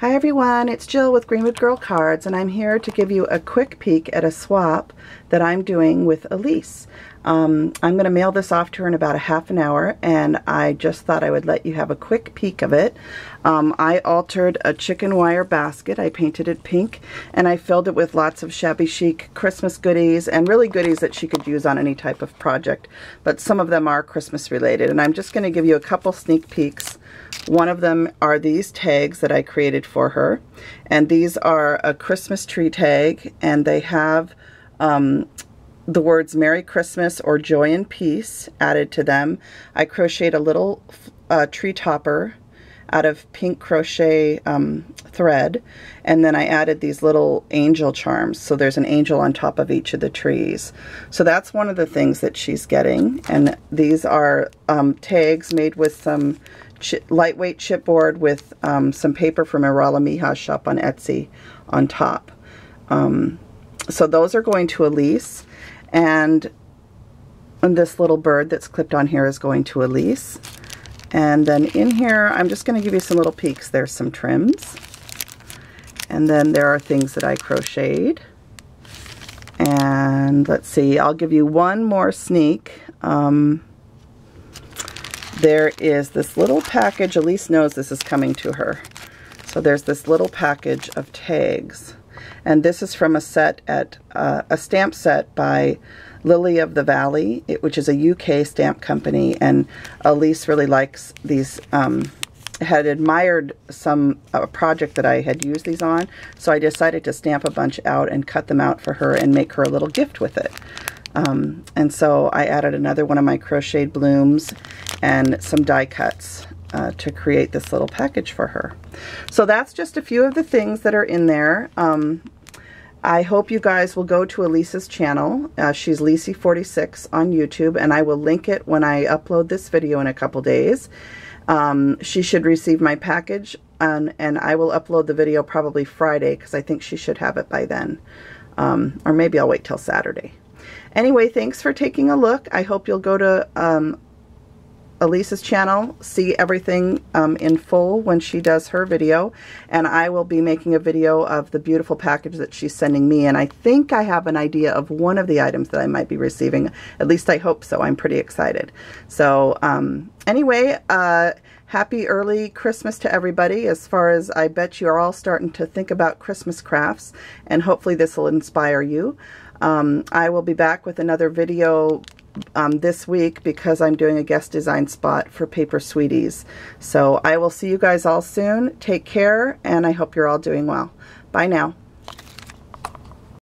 Hi everyone, it's Jill with Greenwood Girl Cards and I'm here to give you a quick peek at a swap that I'm doing with Alease. Um, I'm going to mail this off to her in about a half an hour and I just thought I would let you have a quick peek of it. Um, I altered a chicken wire basket. I painted it pink and I filled it with lots of shabby chic Christmas goodies and really goodies that she could use on any type of project. But some of them are Christmas related and I'm just going to give you a couple sneak peeks one of them are these tags that I created for her. And these are a Christmas tree tag and they have um, the words Merry Christmas or Joy and Peace added to them. I crocheted a little uh, tree topper out of pink crochet um, thread and then I added these little angel charms so there's an angel on top of each of the trees so that's one of the things that she's getting and these are um, tags made with some lightweight chipboard with um, some paper from Irala Miha's shop on Etsy on top. Um, so those are going to Alease and, and this little bird that's clipped on here is going to Alease. And then in here, I'm just going to give you some little peeks. There's some trims. And then there are things that I crocheted. And let's see, I'll give you one more sneak. Um, there is this little package. Alease knows this is coming to her. So there's this little package of tags. And this is from a set at uh, a stamp set by Lily of the Valley, it, which is a UK stamp company. And Alease really likes these, um, had admired some a project that I had used these on. So I decided to stamp a bunch out and cut them out for her and make her a little gift with it. Um, and so I added another one of my crocheted blooms and some die cuts uh, to create this little package for her. So that's just a few of the things that are in there. Um, I hope you guys will go to Alease's channel. Uh, she's Leasy46 on YouTube, and I will link it when I upload this video in a couple days. Um, she should receive my package, and, and I will upload the video probably Friday, because I think she should have it by then. Um, or maybe I'll wait till Saturday. Anyway, thanks for taking a look. I hope you'll go to um, Alease's channel, see everything um, in full when she does her video. And I will be making a video of the beautiful package that she's sending me. And I think I have an idea of one of the items that I might be receiving. At least I hope so. I'm pretty excited. So um, anyway, uh, happy early Christmas to everybody. As far as I bet you are all starting to think about Christmas crafts. And hopefully this will inspire you. Um, I will be back with another video um, this week because I'm doing a guest design spot for Paper Sweeties. So I will see you guys all soon. Take care, and I hope you're all doing well. Bye now.